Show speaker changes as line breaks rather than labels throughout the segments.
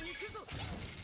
に行くぞ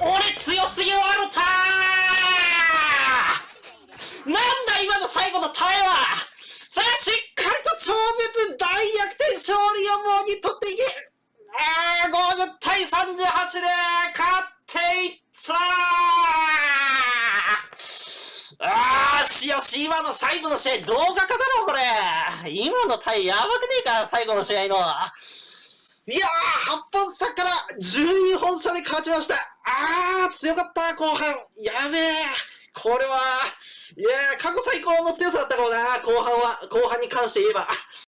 俺強すぎるワロターなんだ今の最後の耐えはさあしっかりと超絶大逆転勝利をもぎ取っていけあー50対38で勝っていったあーしよし今の最後の試合動画化だろこれ今のタイやばくねえか最後の試合のいやー、8本差から12本差で勝ちました。あー、強かった、後半。やべえ。これは、いや、過去最高の強さだったかもな、後半は。後半に関して言えば。